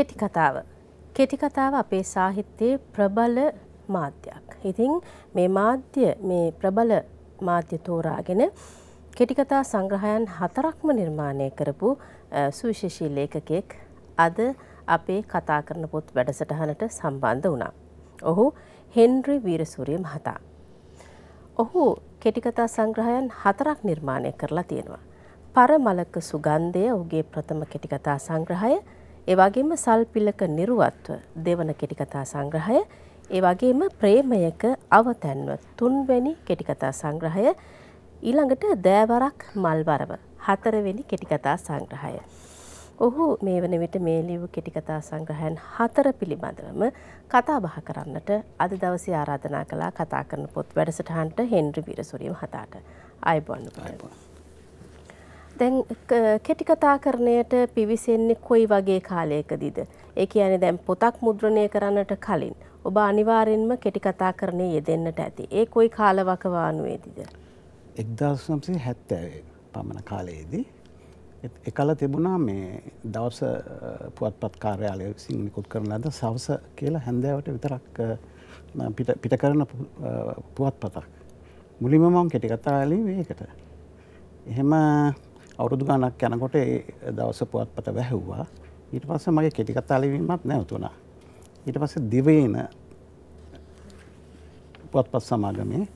කෙටි කතාව. කෙටි කතාව අපේ සාහිත්‍යයේ ප්‍රබල මාධ්‍යයක්. ඉතින් මේ මාධ්‍ය මේ ප්‍රබල මාධ්‍ය තෝරාගෙන කෙටිකතා සංග්‍රහයන් හතරක්ම නිර්මාණය කරපු සුවිශේෂී ලේඛකයෙක් අද අපේ කතා කරන පොත් වැඩසටහනට සම්බන්ධ වුණා. ඔහු හෙන්රි වීරසූරිය මහතා. ඔහු කෙටිකතා සංග්‍රහයන් හතරක් නිර්මාණය කරලා තියෙනවා. පරමලක සුගන්ධය ඔහුගේ ප්‍රථම කෙටිකතා සංග්‍රහය ඒ වගේම සල්පිලක නිරුවත්ව දෙවන කෙටිකතා සංග්‍රහය ඒ වගේම ප්‍රේමයක අවතැන්ව තුන්වැනි කෙටිකතා සංග්‍රහය ඊළඟට දෑවරක් මල්වරව හතරවෙනි කෙටිකතා සංග්‍රහය. ඔහු මේ වන විට මේ ලිව් කෙටිකතා සංග්‍රහයන් හතර පිළිබඳවම කතා බහ කරන්නට අද දවසේ ආරාධනා කළා කතා කරන පොත් වැඩසටහන්ට හෙන්රි විරසුරියම හතාට අයිබොන්න පයිබොන්. දැන් කෙටිකතා කරණයට පිවිසෙන්නේ කොයි වගේ කාලයකදීද. ඒ කියන්නේ දැන් පොතක් මුද්‍රණය කරන්නට කලින් ඔබ අනිවාර්යෙන්ම කෙටිකතා කරණය යෙදෙන්නට ඇති. ඒ කොයි කාලවකවානුවේදීද. එක්දස් නම්සේ හැත්තෑ පමණ කාලයේදී. එකල තිබුණා මේ දවස පුවත්පත් කාර්යාලය සිං නිකුත් කරන ලද සවස කියලා හැන්දෑවට විතරක් පිට කරන පුවත් පතක්. මුලිම මම කෙටිකතාලී ඒකට. එහෙම අවුරුදු ගණක් යනකොට ඒ දවස පුවත් පත වැැහ්වා ඊට පස්ස මගේ කෙටිකතාලිවීමත් නැවතුනා. ඊට පස්ස දිවයින පුවත් පත් සමාගමේ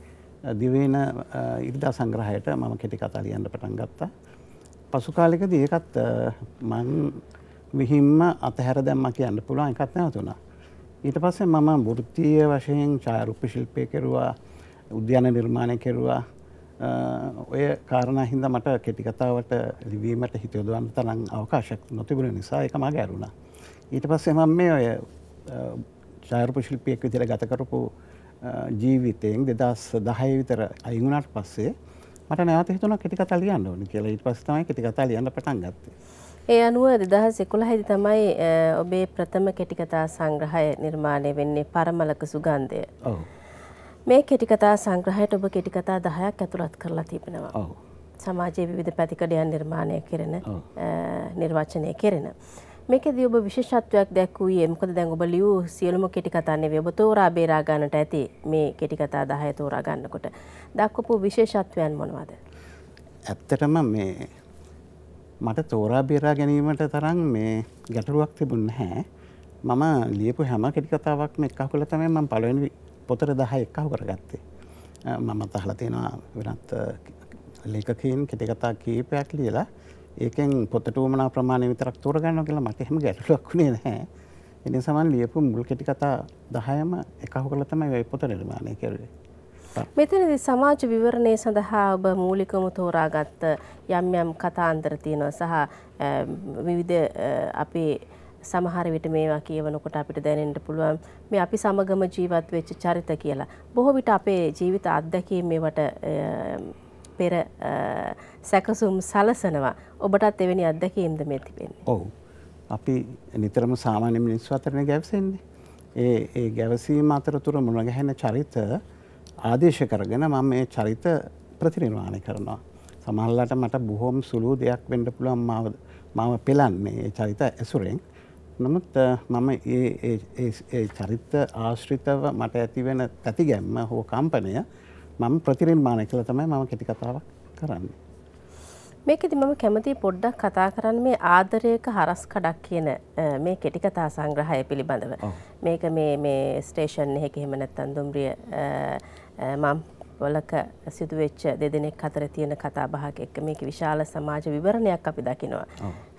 දිවයින ඉරිදා සංග්‍රහයට මම කෙටිකතා ලියන්න පටන් ගත්තා. පසු කාලෙකද ඒකත් මං විහිම්ම අතහැර දැම්ම කියන්න පුළුවන් එකත් නැවතුනා. ඊට පස්සේ මම වෘත්තිය වශයෙන් චාරුප්ප ශිල්පය කෙරුවා උද්‍යාන නිර්මාණය කෙරුවා ඔය කාරණ හින්ද මට කෙටිකතාවට ලිවීමට හිතයොදවන්න තරම් අවකාශක් නොතිබුණ නිසා එක මග ඇරුණා. ඊට පස්සේ මම මේ ඔය ශාරප ශිල්පියෙක් විදිර ගතකරපු ජීවිතයෙන් දෙදස් දහය විතර අයිගුණට පස්සේ මට නැවත හිතුන කෙටිකතා ලියන්න ඕනි කියලා ඊට පස්සේ තමයි කෙටිකතා ලියන්න පටන් ගත්තේ. ඒ අනුව දෙදහස් එකොළහදි තමයි ඔබේ ප්‍රථම කෙටිකතා සංග්‍රහය නිර්මාණය වෙන්නේ පරමලක සුගන්ධය. ඔව්. මේ කෙටිකතා සංග්‍රහයට ඔබ කෙටිකතා දහයක් ඇතුළත් කරලා තිබෙනවා. සමාජයේ විවිධ පැතිකඩයන් නිර්මාණය කෙරෙන නිර්වචනය කෙරෙන. මේකෙදී ඔබ විශේෂත්වයක් දැක්වූයේ මොකද දැන් ඔබ ලියූ සියලුම කෙටිකතා නෙවෙයි ඔබ තෝරා බේරා ගන්නට ඇති මේ කෙටිකතා 10 තෝරා ගන්නකොට දක්වපු විශේෂත්වයන් මොනවද? ඇත්තටම මේ මට තෝරා බේරා ගැනීමට තරම් මේ ගැටලුවක් තිබුණ නැහැ. මම ලියපු හැම කෙටිකතාවක්ම එක්කහුල තමයි මම පළවෙනි පොතට දහ එක්කහු කරගත්තේ. මම තහලා තියෙනවා වෙනත් ලේකකින් කෙටිකතා කීපයක් ලියලා ඒකෙන් පොතට වමනා ප්‍රමාණය විතරක් තෝරගන්න කියලා මට එහෙම ගැටලුවක් වුණේ නැහැ. එනි සමන් ලියපු මුල් කෙටි කතා දහයම එකහු කළ තමයි ඔය පොත නිර්මාණය කෙරුවේ. මෙතනදී සමාජ විවරණය සඳහා ඔබ මූලිකම තෝරාගත්ත යම් යම් කතාන්තර තියෙනවා සහ විවිධ අපේ සමහර විට මේවා කියවනකොට අපිට දැනෙන්න පුළුවන් මේ අපි සමගම ජීවත් වෙච්ච චරිත කියලා. බොහෝ විට අපේ ජීවිත අත්දැකීම් මේවට පෙර සැකසුම් සලසනවා. ඔබටත් එවැනි අත්දැකීම්ද මේ තිබෙන්නේ? ඔව්. අපි නිතරම සාමාන්‍ය මිනිස්සු අතරනේ ගැවසෙන්නේ. ඒ ඒ ගැවසීම අතරතුර මුණ ගැහෙන චරිත ආදේශ කරගෙන මම මේ චරිත ප්‍රතිනිර්මාණය කරනවා. සමහරවිට මට බොහොම සුළු දෙයක් වෙන්න පුළුවන් මාව මාව පෙළන්නේ ඒ චරිත ඇසුරෙන්. නමුත් මම ඒ චරිත ආශ්‍රිතව මට ඇතිවෙන තැතිගැම්ම හෝ කම්පනය මම ප්‍රතිරින්මානය කළ තමයි මම කෙටි කතාවක් කරන්න. මේකෙදි මම කැමති පොඩ්ඩක් කතා කරන්න මේ ආදරයක හරස් කඩක් කියන මේ කෙටිකතා සංග්‍රහය පිළිබඳව. මේක මේ ස්ටේෂන් එහෙක එහෙම නැත්තම් දුම්රිය මම වලක සිදුවෙච්ච දෙදෙනෙක් අතර තියෙන කතා බහක එක්ක මේක විශාල සමාජ විවරණයක් අපි දකිනවා.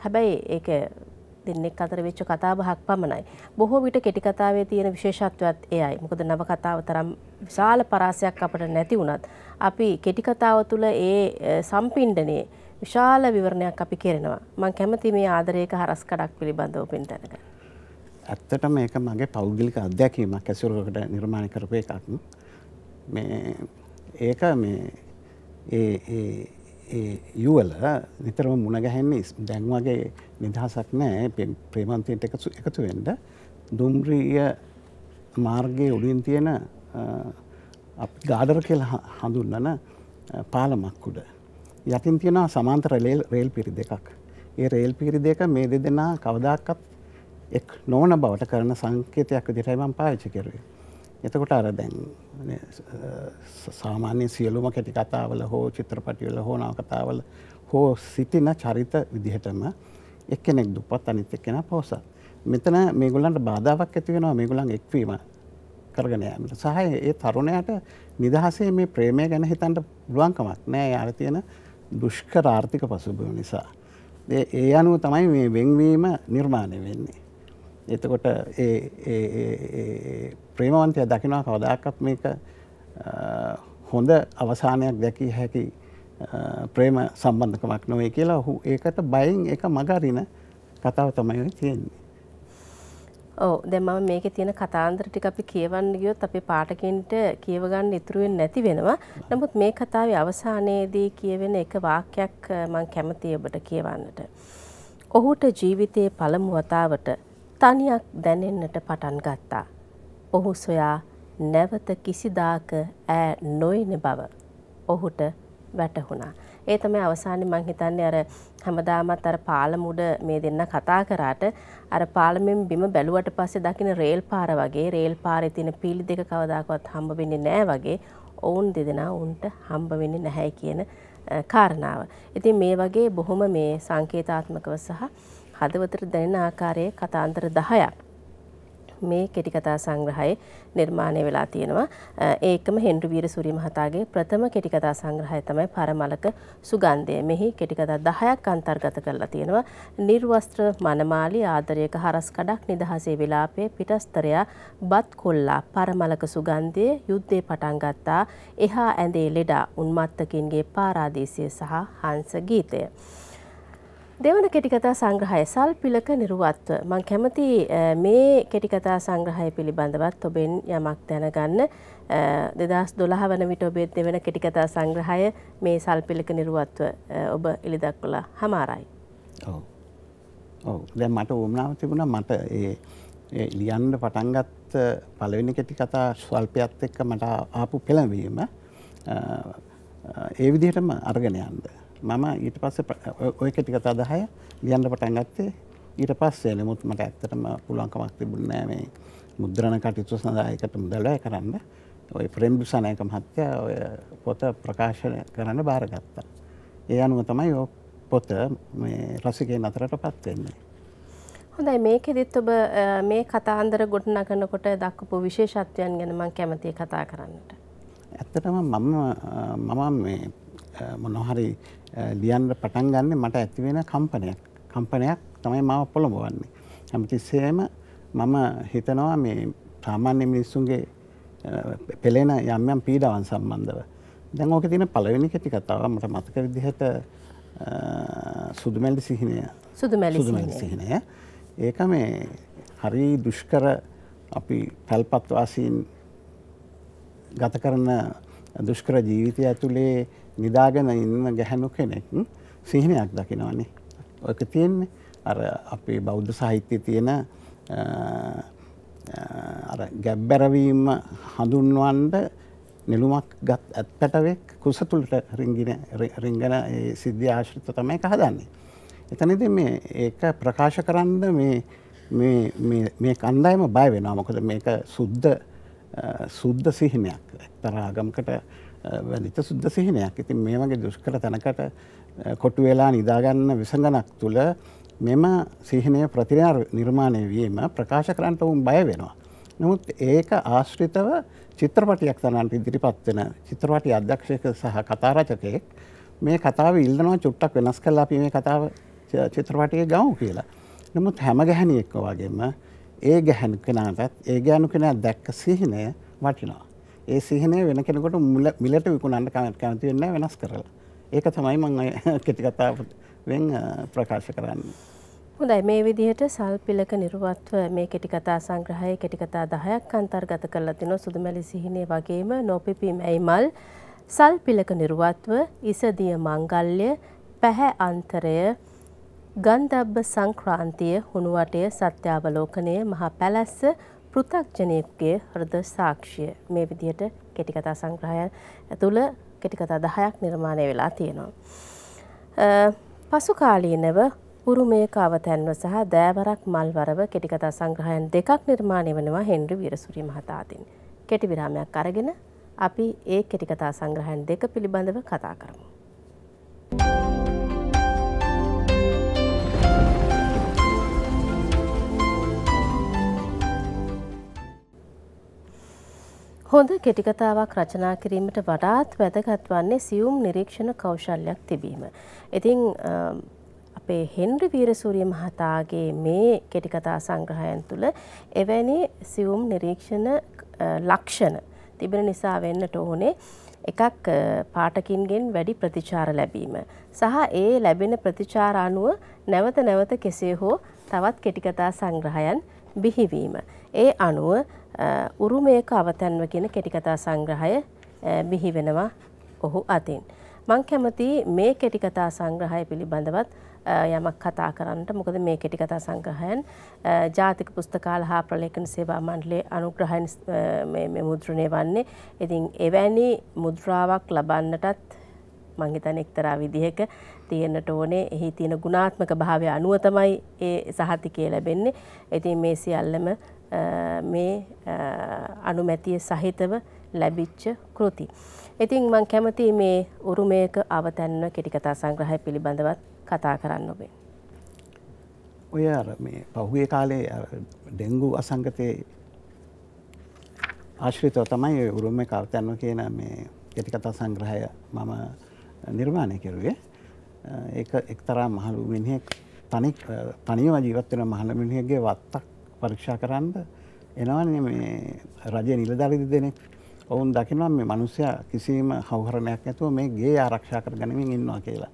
හැබැයි ඒක දෙන්නෙක් අතර වෙච්ච කතාබහක් පමණයි. බොහෝ විට කෙටි කතාවේ තියෙන විශේෂත්වයක් එයයි. මොකද නව කතාව තරම් විශාල පරාසයක් අපට නැති වුණත් අපි කෙටි කතාව තුළ ඒ සම්පින්ඩනයේ විශාල විවරණයක් අපි කෙරෙනවා. මම කැමති මේ ආදරයක හරස් කඩක් පිළිබඳව ඔබෙන් දැනගන්න. ඇත්තට මේක මගේ පෞද්ගලික අත්දැකීමක් ඇසුරකට නිර්මාණය කරපු එකක්. මේ ඒක මේ ඒ ඒ යුවල නිතරම මුණගැහෙන්නේ දැන් වගේ නිදහසක් නෑ ප්‍රේමන්තයට එකතු වෙන්ඩ දුම්රීය මාර්ගය උඩින් තියෙන ගාඩර කියල හඳුන්නන පාලමක්කුඩ. යතින් තියෙනවා සමාන්තර ලේල් රේල් පිරි දෙකක්. ඒ රේල් පිරි දෙක මේ දෙ දෙනා කවදක්කත් එක් නොවන බවට කරන සංකේතයක් විදිහටයි මම පාවිච්චි කරුවේ. එතකොට අර දැන් සාමාන්‍ය සියලුම කෙටි කතාවල හෝ චිත්‍රපටිවල හෝ නවකතාවල හෝ සිටින චරිත විදිහටම එක්කෙනෙක් දුප්පත් අනිත් එක්කෙනා පොහොසත්. මෙතන මේගොල්ලන්ට බාධාවක් ඇති වෙනවා මේගොල්ලන් එක්වීම කරගෙන යාමට. සහ ඒ තරුණයාට නිදහසේ මේ ප්‍රේමය ගැන හිතන්න පුළුවන්කමක් නෑ. යාර තියෙන දුෂ්කර ආර්ථික පසුබිම නිසා. ඒ අනුව තමයි මේ වෙන්වීම නිර්මාණය වෙන්නේ. එතකොට ප්‍රේමවන්තය දකිනවා කවදාකත් මේක හොඳ අවසානයක් දැකී හැකි ප්‍රේම සම්බන්ධකමක් නොවේ කියලා ඔහු ඒකට බයින් එක මගරින කතාව තමයි තියෙන්නේ. ඔව් දැන් මම මේකේ තියෙන කතාන්දර ටික අපි කියවන්න ගියොත් අපේ පාඨකින්ට කියව ගන්න ඉතුරු වෙන්නේ නැති වෙනවා. නමුත් මේ කතාවේ අවසානයේදී කියවෙන එක වාක්‍යයක් මම කැමතියි ඔබට කියවන්නට. ඔහුට ජීවිතයේ පළමු වතාවට තනියක් දැනෙන්නට පටන් ගත්තා. ඔහු සොයා නැවත කිසිදාක ඈ නොයන බව ඔහුට වැටහුණා. ඒ තමයි අවසානයේ මං හිතන්නේ අර හැමදාමත් අර පාලමුඩ මේ දෙන්න කතා කරාට අර පාලමෙන් බිම බැලුවට පස්සේ දකින රේල් පාර වගේ රේල් පාරේ තියෙන පීලි දෙක කවදාකවත් හම්බ වෙන්නේ නැහැ වගේ ඔවුන් දෙදෙනා උන්ට හම්බ වෙන්නේ නැහැ කියන කාරණාව. ඉතින් මේ වගේ බොහොම මේ සංකේතාත්මකව සහ හදවතට දැනෙන ආකාරයේ කතාන්තර 10ක් මේ කෙටි කතා සංග්‍රහයේ නිර්මාණය වෙලා තියෙනවා. ඒකම හෙන්රි වීරසූරිය මහතාගේ ප්‍රථම කෙටි කතා සංග්‍රහය තමයි පරමලක සුගන්ධය. මෙහි කෙටි කතා 10ක් අන්තර්ගත කරලා තියෙනවා. නිර්වස්ත්‍ර මනමාලි ආදරයක හරස් කඩක් නිදහසේ විලාපයේ පිටස්තරයා බත් කොල්ලා පරමලක සුගන්ධය යුද්ධේ පටන් ගත්තා. එහා ඇඳේ ලෙඩා උන්මත්තකින්ගේ පාරාදීසය සහ හංස ගීතය. දෙවන කෙටිකතා සංග්‍රහය සල් පිලක නිරුවත්ව. මං කැමති මේ කෙටිකතා සංග්‍රහය පිළිබඳවත් ඔබෙන් යමක් දැනගන්න දෙදස් දොළහ වන විට ඔබේ දෙවන කෙටිකතා සංග්‍රහය මේ සල් පිලක නිරුවත්ව ඔබ එළිදක්වලා හමාරයි. ඔව දැ මට ඕමනාව තිබුණ මට ඒ ලියන්න පටන්ගත් පලවෙනි කෙටි කතා ස්වල්පයත් එක්ක මට ආපු පෙළවීම ඒ විදිහටම අර්ගෙන යන්ද. මම ඊට පස්සේ ඔය කෙටි කතා දහය ලියන්න පටන් ගත්තේ ඊට පස්සේ නමුත් මට ඇත්තටම පුළුවන්කමක් තිබුණේ නෑ මේ මුද්‍රණ කටයුතු සඳහා ඒකට මුදල් වැය කරන්න. ඔය ප්‍රේම් දුසනායක මහත්තයා ඔය පොත ප්‍රකාශන කරන්න බාරගත්තා. ඒ අනුව තමයි ඔය පොත මේ රසිකයන් අතරට පත් වෙන්නේ. හොඳයි මේකෙදිත් ඔබ මේ කතාන්දර ගොඩනගනකොට දක්වපු විශේෂත්වයන් ගැන මම කැමතියි කතා කරන්නට. ඇත්තටම මම මම මේ මොනහරි ලියන්න පටන් ගන්න මට ඇතිවෙන කම්පනයක් කම්පනයක් තමයි මාව පොළඹවන්නේ. හැමතිස්සේම මම හිතනවා මේ සාමාන්‍ය මිනිස්සුන්ගේ පෙළෙන යම් යම් පීඩාවන් සම්බන්ධව. දැන් ඕක තියෙන පළවෙනි කෙටි කතාව මට මතක විදිහට සුදුමැලි සිහිනය සුදුමැලි සිහිනය. ඒක මේ හරි දුෂ්කර අපි පැල්පත්වාසීන් ගත කරන දුෂ්කර ජීවිතය ඇතුළේ නිදාගෙන ඉන්න ගැහැණු කෙනෙක් සිහිනයක් දකිනවනේ. ඔක තියෙන්නේ අර අපේ බෞද්ධ සාහිත්‍යය තියෙන ගැබ්බැරවීම හඳුන්වන්ඩ නිළුමක් ගත් ඇත්පැටවෙක් කුස තුළට රිංගෙන රිංගන සිද්ධ ආශ්‍රිත තමයි හදන්නේ. එතනද මේ ඒක ප්‍රකාශ කරන්න මේ කණ්ඩායම බය වෙනවා මොකද මේක සුද්ධ සුද්ධ සිහිනයක් තරාගම්කට වැලිත සුද්ද සිහිනයක් ඉතින් මේ වගේ දුෂ්කර තැනකට කොටු වෙලා නිදාගන්න විසඳනක් තුළ මෙම සිහිනය ප්‍රතිරාර නිර්මාණය වීම ප්‍රකාශ කරන්නට වුන් බය වෙනවා. නමුත් ඒක ආශ්‍රිතව චිත්‍රපටියක් තනන්ට ඉදිරිපත් වෙන චිත්‍රපටි අධ්‍යක්ෂක සහ කතාරචකයෙක් මේ කතාව ඉල්දනවා චුට්ටක් වෙනස් කල්ලා අපි මේ කතාව චිත්‍රපටිය ගවු කියලා. නමුත් හැම ගැහැනියෙක්ක වගේම ඒ ගැහැනු කෙනාටත් ඒ ගෑනු කෙනා දැක්ක සිහිනය වටිනවා. ඒ සිහනය වෙන කෙනකොට මුල මිලට විකුණන්න කමට කැමති වෙන්න වෙනස් කරලා. ඒක තමයි මං කෙටිකතාව වෙන් ප්‍රකාශ කරන්න. හොඳයි මේ විදිහට සල් පිලක නිරුවත්ව මේ කෙටිකතා සංග්‍රහය කෙටිකතා දහයක් අන්තර්ගත කරලා තිනො සුදුමැලි සිහිනේ වගේම නොපිපීම ඇයිමල් සල් පිලක නිරුවත්ව ඉසදිය මංගල්‍ය පැහැ අන්තරය ගන්ධබ්බ සංක්‍රාන්තිය හුණුවටය සත්‍යාවලෝකනය මහා පැලැස්ස පෘථක්ජනයකුගේ හෘද සාක්ෂිය මේ විදිහට කෙටිකතා සංග්‍රහය ඇතුළ කෙටිකතා දහයක් නිර්මාණය වෙලා තියෙනවා. පසු කාලීනව උරුමයක අවතැන්ව සහ දෑවරක් මල්වරව කෙටිකතා සංග්‍රහයන් දෙකක් නිර්මාණය වනවා හෙන්රි වීරසුරිය මහතාතින්. කෙටි විරාමයක් අරගෙන අපි ඒ කෙටිකතා සංග්‍රහයන් දෙක පිළිබඳව කතා කරමු. හොඳ කෙටිකතාවක් රචනා කිරීමට වඩාත් වැදගත් වන්නේ සියුම් නිරීක්ෂණ කෞශල්යක් තිබීම. ඉතින් අපේ හෙන්රි වීරසූරිය මහතාගේ මේ කෙටිකතා සංග්‍රහයන් තුළ එවැනි සියුම් නිරීක්ෂණ ලක්ෂණ තිබෙන නිසා වෙන්නට ඕනේ එකක් පාටකින්ගෙන් වැඩි ප්‍රතිචාර ලැබීම. සහ ඒ ලැබෙන ප්‍රතිචාර අනුව නැවත නැවත කෙසේ හෝ තවත් කෙටිකතා සංග්‍රහයන් බිහිවීම. ඒ අනුව උරුමයක අවතැන්ව කියන කෙටිකතා සංග්‍රහය බිහි වෙනවා ඔහු අතින්. මං කැමති මේ කෙටිකතා සංග්‍රහය පිළිබඳවත් යමක් කතා කරන්නට මොකද මේ කෙටිකතා සංග්‍රහයන් ජාතික පුස්තකාල හා ප්‍රලේඛන සේවා මණ්ඩලයේ අනුග්‍රහයෙන් මුද්‍රණය වන්නේ. ඉතින් එවැනි මුද්‍රාවක් ලබන්නටත් මං හිතන්නේ එක්තරා විදිහක තියෙන්නට ඕනේ එහි තියෙන ගුණාත්මක භාවය අනුව තමයි ඒ සහතිකය ලැබෙන්නේ. ඉතින් මේ සියල්ලම මේ අනුමැතිය සහිතව ලැබිච්ච කෘති. ඉතින් මං කැමති මේ උරුමයක අවතැන්ව කෙටිකතා සංග්‍රහය පිළිබඳවත් කතා කරන්න ඔබේ. ඔය අර මේ පහුගේ කාලේ ඩෙංගු අසංගතයේ ආශ්‍රිතව තමයි උරුම කවතැන්ව කියන මේ කෙටිකතා සංග්‍රහය මම නිර්මාණය කෙරුවේ ඒක එක්තරා මහලු මිනිහෙක් තනි තනිව ජීවත්වෙන මහල මිනිහගේ වත්තක් පරීක්ෂා කරන්න එනවන්නේ මේ රජය නිලධරිදි දෙනෙක් ඔවුන් දකිනවා මේ මනුස්සයා කිසිම හවහරණයක් ඇතුව මේ ගේ ආරක්ෂා කර ගනිමින් ඉන්නවා කියලා.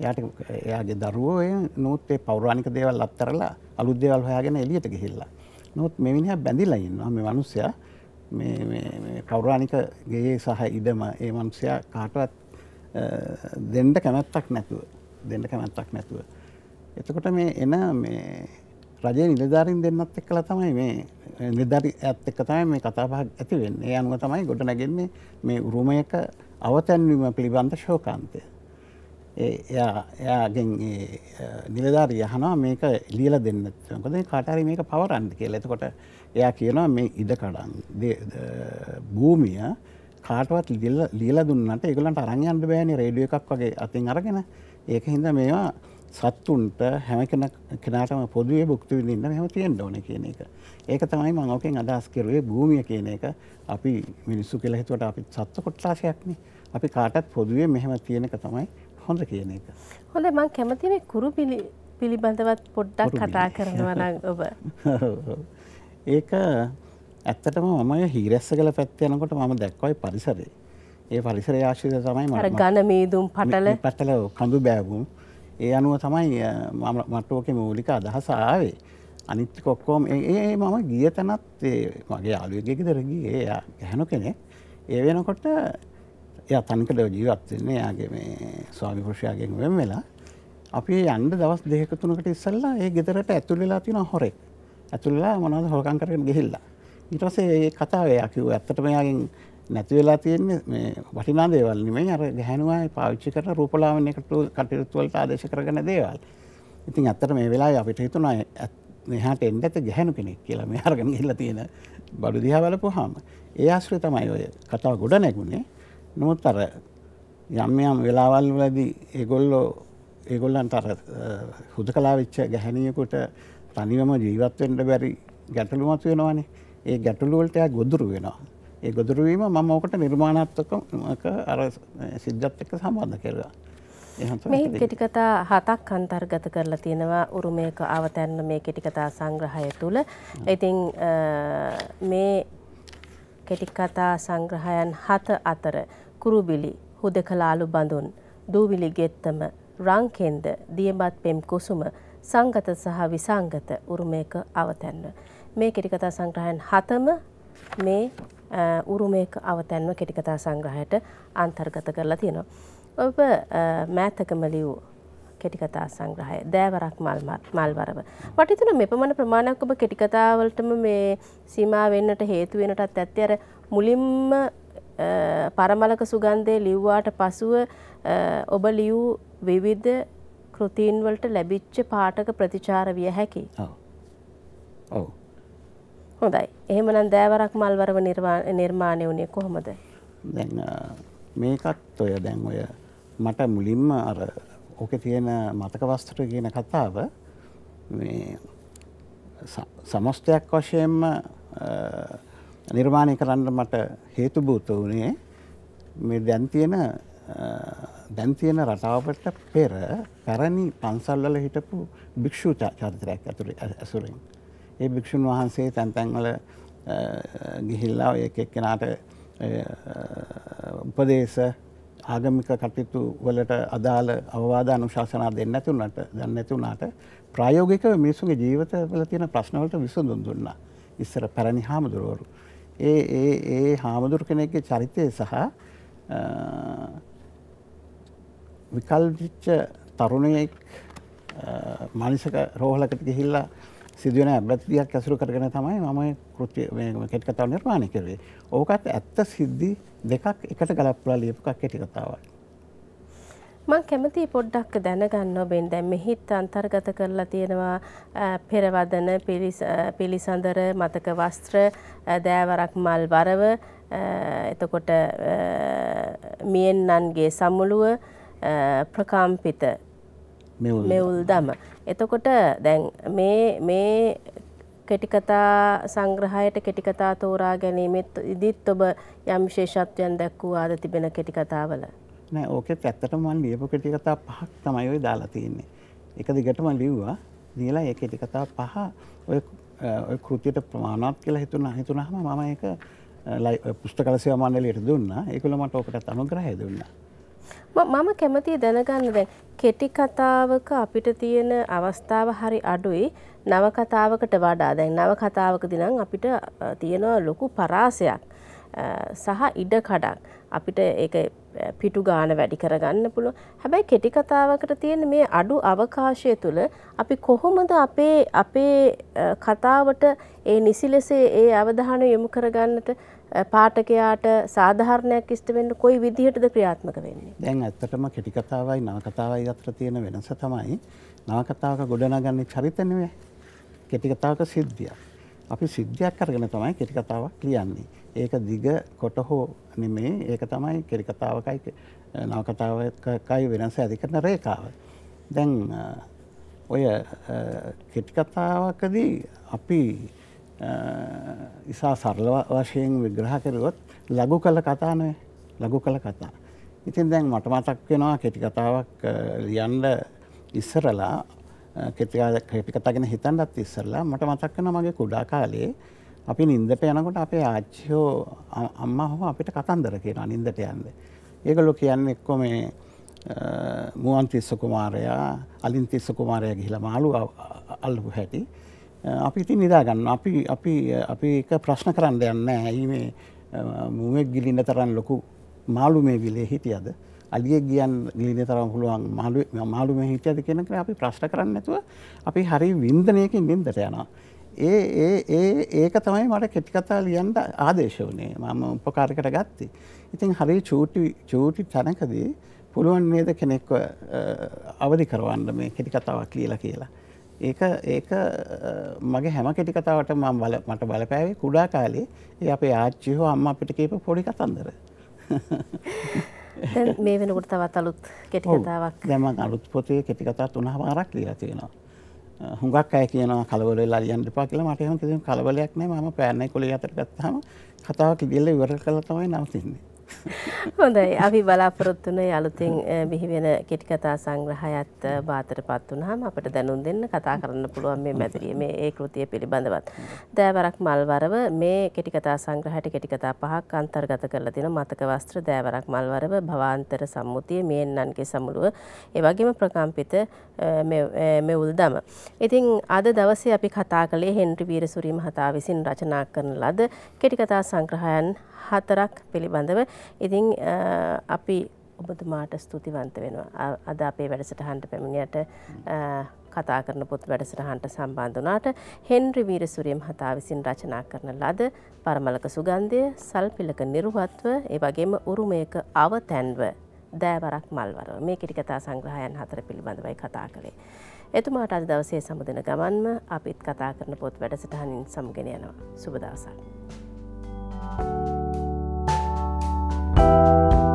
එයාට එයාගේ දරුවෝ නූත් ඒ පෞරාණික දේවල් අත්තරලා අලුත් දේවල් හොයාගෙන එළියට ගිහිල්ලා. නමුත් මේ මිනිහා බැඳිලා ඉන්නවා මේ මනුස්සයා මේ පෞරාණික ගේ සහ ඉඩම ඒ මනුස්සයා කාටවත් දෙන්න කැමැත්තක් නැතුව දෙන්න කැමැත්තක් නැතුව. එතකොට මේ එන මේ රජය නිලධාරින් දෙන්නත් එක්කලා තමයි මේ නිධරි ඇත් එක්ක තමයි මේ කතාපහක් ඇති වෙන්නේ. ඒ අනුව තමයි ගොඩ නැගෙන්නේ මේ උරුමයක අවතැන්වීම පිළිබඳ ශෝකාන්තය. එයා එයාගෙන් නිලධාරී යහනවා මේක ලියල දෙන්න මොකද කාටරි මේක පවරන්න කියලා. එතකොට එයා කියනවා මේ ඉඩකඩන් භූමිය කාටවත් ලියල දුන්නට ඒගලන්ට අරංයන්ට බෑනි රේඩිය එකක් වගේ අතින් අරගෙන ඒක හින්ද මේවා සත්තුන්ට හැම කෙනටම පොදුවේ බුක්තු විඳන්න මෙම තියෙන් ඕන කියන එක. ඒක තමයි මංෝකෙන් අදහස් කෙරුවේ භූමිය කියන එක අපි මිනිස්සු කෙළ හිතුවට අපි සත්ව කොට්ලාශයක්න අපි කාටත් පොදුවේ මෙහෙම තියෙන එක තමයි හොඳ කියන එක. හොඳ මං කැමතිනේ කුරු පිළි පිළිබඳවත් පොඩ්ඩක් කතා කරනවන ඔබ. ඒක ඇත්තටම මම හිරැස්ස කල පැත්ත යනකොට මම දැක්වයි පරිසරේ. ඒ පරිසර ආශිත තමයි ගණ මීදුම් පටල. පටල කඳු බෑගුම් ඒ අනුව තමයි මටෝක මූලික අදහස ආවේ. අනිත් කොක්කෝම ඒ මම ගිය තැනත් මගේ අලුවගෙක දරගී ඒ ගැහැනු කෙනෙක්. ඒ වෙනකොට එය තනිකට ජීවත්වෙන්නේ යාගේ මේ ස්වාමි පුරුෂයාගෙන් වෙන් වෙලා. අපි අන්ඩ දවස් දෙකතුනකට ඉස්සල්ලා ඒ ගෙදරට ඇතුළලා තින හොරෙක්. ඇතුළලා මොනවද හොකන් කරන ගිහිල්ලා ඉටසේ ඒ කතාවේ අකිව ඇත්තටම යාගෙන් නැතිවෙලා තියෙන්නේ මේ වටිනා දේවල් නෙමෙයි අර ගැහැණුවයි පාවිච්චි කරන රූපලාවන්‍යකට කටයුතු වලට ආදේශ කරගෙන දේවල්. ඉතින් ඇත්තට මේ වෙලාවේ අපිට හිතුණා මෙහාට එන්න ඇත ගැහැණු කෙනෙක් කියලා මේ අරගෙන ගිහිල්ලා තියෙන බඩු දිහා බලපුවාම ඒ ආශ්‍රය තමයි ඔය කතාව ගොඩ නැගුණේ. නමුත් අර යම් යම් වෙලාවල් වලදී ඒගොල්ලෝ ඒගොල්ලන්ට අර හුදකලා වෙච්ච ගැහැණියෙකුට තනිවම ජීවත් වෙන්න බැරි ගැටලු මත වෙනවනේ. ඒ ගැටලු වලට ගොදුරු වෙනවා. ඒ ගොදුරුවීම මම ඕකට නිර්මාණත්වක අර සිද්ධත් එක්ක සම්බන්ධ කරවා. මේ කෙටිකතා හතක් අන්තර්ගත කරලා තියෙනවා උරුමයක අවතැන්න මේ කෙටිකතා සංග්‍රහය තුළ. ඉතින් මේ කෙටිකතා සංග්‍රහයන් හත අතර කුරුබිලි හුදකලාලු බඳුන් දූවිලි ගෙත්තම රංකෙන්ද දියබත් පෙම් කුසුම සංගත සහ විසංගත උරුමයක අවතැන්න. මේ කෙටිකතා සංග්‍රහයන් හතම මේ උරුමයක අවතැන්ව කෙටිකතා සංග්‍රහයට අන්තර්ගත කරලා තියෙනවා. ඔබ මෑතකම ලියූ කෙටිකතා සංග්‍රහය දෑවරක් මල්වරව. වටිතුන මෙපමණ ප්‍රමාණයක් ඔබ කෙටිකතාවලටම මේ සීමා වෙන්නට හේතු වෙනටත් ඇත්තේ අර මුලින්ම පරමලක සුගන්ධය ලිව්වාට පසුව ඔබ ලියූ විවිධ කෘතීන් වලට ලැබිච්ච පාඨක ප්‍රතිචාර විය හැකි. ඔව්. ඔව්. හොඳයි. එහෙමනම් දෑවරක් මල්වරව නිර්මාණය වුණේ කොහොමද? දැන් මේකත් ඔය දැන් ඔය මට මුලින්ම අර ඕකේ තියෙන මතක වස්ත්‍ර කියන කතාව මේ සමස්තයක් වශයෙන්ම නිර්මාණය කරන්න මට හේතුභූත වුණේ මේ දැන් තියෙන දැන් තියෙන රටාවට පෙර පැරණි පන්සල්වල හිටපු භික්ෂූ චරිතරයක් ඇතුළේ ඇසුරින්. ඒ භික්ෂුන් වහන්සේ තැන් තැන්වල ගිහිල්ලා ඔය එක එක්කෙනාට උපදේශ ආගමික කටයුතු වලට අදාළ අවවාද අනුශාසනා දෙන්න නැතුනට දන්නේ නැතුණාට ප්‍රායෝගික මිනිසුන්ගේ ජීවිතවල තියෙන ප්‍රශ්නවලට විසඳුම් දුන්නා. ඉස්සර පැරණි හාමුදුරුවරු. ඒ ඒ ඒ හාමුදුරු කෙනෙක්ගේ චරිතය සහ විකල්විච්ච තරුණයෙක් මානසික රෝහලකට ගිහිල්ලා සිදුවන ඇබ්‍රතියක් ඇසුරු කරගෙන තමයි මම කෘතිය කෙටි කතාව නිර්මාණය කරේ. ඕකත් ඇත්ත සිද්ධි දෙකක් එකට ගලප්ලා ලියපු කෙටි කතාවක්. මං කැමති පොඩ්ඩක් දැනගන්න ඔබෙන් දැන් මෙහිත් අන්තර්ගත කරලා තියෙනවා පෙරවදන පිළිසඳර මතක වස්ත්‍ර දෑවරක් මල් වරව එතකොට මියෙන්නන්ගේ සමුළුව ප්‍රකම්පිත මෙවුල් දම. එතකොට දැන් මේ කෙටිකතා සංග්‍රහයට කෙටිකතා තෝරා ගැනීමත් ඉදිත් ඔබ යම් විශේෂත්වයන් දැක්වූ ආද තිබෙන කෙටිකතාවල. නෑ ඕකෙත් ඇත්තටම මම ලියපු කෙටි කතා පහක් තමයි ඔය දාලා තියෙන්නේ. එක දිගටම ලිව්වා. ලියලා ඒ කෙටි කතා පහ ඔය ඔය කෘතියට ප්‍රමාණවත් කියලා හිතුණා හිතුණාම මම ඒක පුස්තකල සේවා මණ්ඩලයට දුන්නා. ඒගොල්ලෝ මට ඕකට අනුග්‍රහය දුන්නා. මම කැමතියි දැනගන්න දැන් කෙටි කතාවක අපිට තියෙන අවස්ථාව හරි අඩුයි. නවකතාවකට වඩා දැන් නවකතාවකදී නම් අපිට තියෙනවා ලොකු පරාසයක්. සහ ඉඩ කඩක් අපිට ඒක පිටු ගාන වැඩි කරගන්න පුළුවන්. හැබැයි කෙටි කතාවකට තියෙන මේ අඩු අවකාශය තුළ අපි කොහොමද අපේ අපේ කතාවට ඒ නිසි ලෙස ඒ අවධානය යොමු කරගන්නට පාඨකයාට සාධාරණයක් ඉෂ්ට වෙන්න කොයි විදිහටද ක්‍රියාත්මක වෙන්නේ? දැන් ඇත්තටම කෙටි කතාවයි නවකතාවයි අතර තියෙන වෙනස තමයි නවකතාවක ගොඩනගන්නේ චරිත නෙවෙයි. කෙටි කතාවක සිද්ධියක්. අපි සිද්ධියක් අරගෙන තමයි කෙටි කතාවක් ලියන්නේ. ඒක දිග කොට හෝ නෙමේ ඒක තමයි කෙරි කතාවකයි නවකතාවකයි වෙනස ඇති කරන රේකාව. දැන් ඔය කෙටිකතාවකදී අපි ඉසා සරල වශයෙන් විග්‍රහ කරුවොත් ලඝු කළ කතානය ලඝු කළ කතා. ඉතින් දැන් මට මතක් වෙනවා කෙටි කතාවක් ලියන්ඩ ඉස්සරලා කෙටි කතාගෙන හිතන්ඩත් ඉස්සරලා මට මතක් වෙන මගේ කුඩා කාලේ අපි නින්දට යනකොට අපේ ආච්චියෝ අම්ම හෝ අපිට කතන්දර කියන නින්දට යන්න. ඒගොල්ලො කියන්න එක්කො මේ මුවන් තිස්ස කුමාරයා අලින් තිස්ස කුමාරය ගිහිල මාළු අල්ලපු හැටි. අපි ඉතින් නිදාගන්න අපි අපි අපි එක ප්‍රශ්න කරන්න යන්න ඇයි මේ මුවෙක් ගිලින්න තරන් ලොකු මාළු මේ විලේ හිටියද අලිය ගියන් ගිලින තරම් පුළුවන් මාළු මේ හිටියද කෙනක අපි ප්‍රශ්න කරන්න නැතුව අපි හරි වින්දනයකින් නින්දට යනවා. ඒ ඒ ඒ ඒක තමයි මට කෙටිකතා ලියන්ට ආදේශ වනේ මම උපකාරකට ගත්තේ. ඉතින් හරි චූටි චූටි තැනකදී පුළුවන් නේද කෙනෙක්ව අවධි කරවන්න මේ කෙටිකතාවක් ලියලා කියලා. ඒක ඒක මගේ හැම කෙටිකතාවට ම බල මට බලපෑවේ කුඩා කාලේ. ඒ අපේ ආච්චි හෝ අම්ම අපිට කීප පොඩි කතන්දර. මේ වෙනකොට තවත් අලුත් කෙටිකතාවක් දැම අලුත් පොතේ කෙටිකතා තුනහ මාරක් ලියලා තියෙනවා. හුඟක් අය කියනවා කලබල වෙලා ලියන්න එපා කියලා. මට එහෙම කිසිම කලබලයක් නැහැ. මම පෑන්නේ කොලේ අතට ගත්තාම කතාවක් ඉගෙල්ල ඉවර කළා තමයි නවතින්නේ හොඳයි අපි බලාපොරොත්තුනේ අලුතින් බිහිවෙන කෙටිකතා සංග්‍රහයත් බාතට පත් වුනහම අපට දැනුම් දෙන්න කතා කරන්න පුළුවන් මේ මැදිරිය මේ ඒ කෘතිය පිළිබඳවත්. දෑවරක් මල්වරව මේ කෙටිකතා සංග්‍රහයට කෙටිකතා පහක් අන්තර්ගත කරලා තියෙන මතක වස්ත්‍ර දෑවරක් මල්වරව භවාන්තර සම්මුතිය මේන්නන්ගේ සමුළුව ඒ වගේම ප්‍රකම්පිත මෙවුල් දම. ඉතින් අද දවසේ අපි කතා කළේ හෙන්රි වීරසුරි මහතා විසින් රචනා කරන ලද කෙටිකතා සංග්‍රහයන් හතරක් පිළිබඳව ඉතිං අපි ඔබතුමාට ස්තුතිවන්ත වෙනවා අද අපේ වැඩසටහන්ට පැමිණියට කතා කරන පොත් වැඩසටහන්ට සම්බන්ධ වනාට හෙන්රි වීරසුරියම් හතා විසින් රචනා කරන ලද පරමලක සුගන්ධය සල්පිලක නිරුවත්ව ඒ වගේම උරුමයක අවතැන්ව දෑවරක් මල්වර මේ කෙටිකතා සංග්‍රහයන් හතර පිළිබඳවයි කතා කළේ. එතුමාට අද දවසේ සමුදන ගමන්ම අපිත් කතා කරන පොත් වැඩසටහනින් සමුගෙන යනවා. සුබදවසක්. Thank you Música